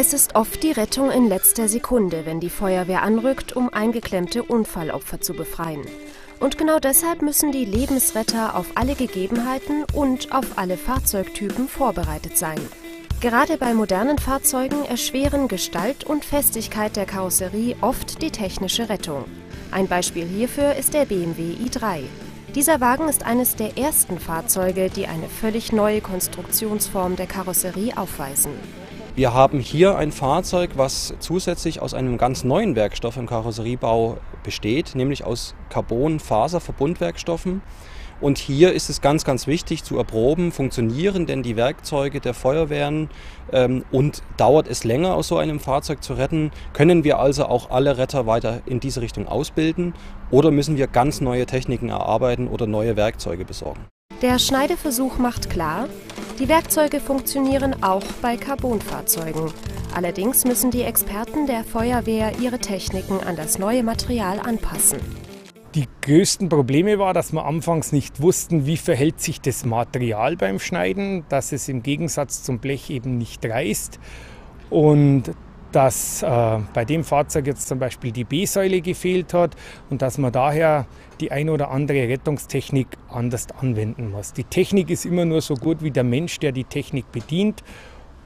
Es ist oft die Rettung in letzter Sekunde, wenn die Feuerwehr anrückt, um eingeklemmte Unfallopfer zu befreien. Und genau deshalb müssen die Lebensretter auf alle Gegebenheiten und auf alle Fahrzeugtypen vorbereitet sein. Gerade bei modernen Fahrzeugen erschweren Gestalt und Festigkeit der Karosserie oft die technische Rettung. Ein Beispiel hierfür ist der BMW i3. Dieser Wagen ist eines der ersten Fahrzeuge, die eine völlig neue Konstruktionsform der Karosserie aufweisen. Wir haben hier ein Fahrzeug, was zusätzlich aus einem ganz neuen Werkstoff im Karosseriebau besteht, nämlich aus Carbon-Faser-Verbundwerkstoffen. Und hier ist es ganz, ganz wichtig zu erproben, funktionieren denn die Werkzeuge der Feuerwehren ähm, und dauert es länger, aus so einem Fahrzeug zu retten? Können wir also auch alle Retter weiter in diese Richtung ausbilden oder müssen wir ganz neue Techniken erarbeiten oder neue Werkzeuge besorgen? Der Schneideversuch macht klar, die Werkzeuge funktionieren auch bei Carbonfahrzeugen. Allerdings müssen die Experten der Feuerwehr ihre Techniken an das neue Material anpassen. Die größten Probleme war, dass wir anfangs nicht wussten, wie verhält sich das Material beim Schneiden, dass es im Gegensatz zum Blech eben nicht reißt und dass äh, bei dem Fahrzeug jetzt zum Beispiel die B-Säule gefehlt hat und dass man daher die ein oder andere Rettungstechnik anders anwenden muss. Die Technik ist immer nur so gut wie der Mensch, der die Technik bedient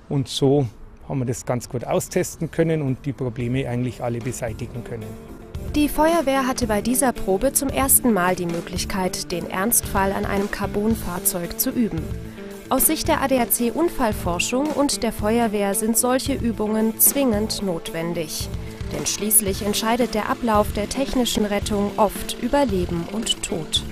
und so haben wir das ganz gut austesten können und die Probleme eigentlich alle beseitigen können. Die Feuerwehr hatte bei dieser Probe zum ersten Mal die Möglichkeit, den Ernstfall an einem Carbonfahrzeug zu üben. Aus Sicht der ADAC Unfallforschung und der Feuerwehr sind solche Übungen zwingend notwendig. Denn schließlich entscheidet der Ablauf der technischen Rettung oft über Leben und Tod.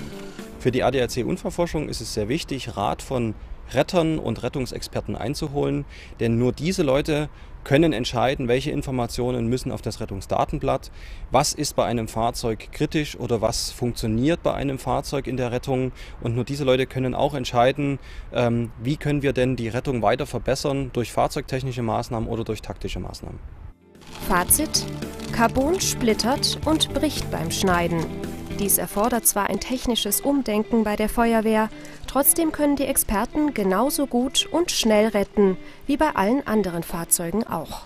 Für die ADAC Unfallforschung ist es sehr wichtig, Rat von Rettern und Rettungsexperten einzuholen, denn nur diese Leute können entscheiden, welche Informationen müssen auf das Rettungsdatenblatt, was ist bei einem Fahrzeug kritisch oder was funktioniert bei einem Fahrzeug in der Rettung. Und nur diese Leute können auch entscheiden, ähm, wie können wir denn die Rettung weiter verbessern durch fahrzeugtechnische Maßnahmen oder durch taktische Maßnahmen. Fazit: Carbon splittert und bricht beim Schneiden. Dies erfordert zwar ein technisches Umdenken bei der Feuerwehr, trotzdem können die Experten genauso gut und schnell retten wie bei allen anderen Fahrzeugen auch.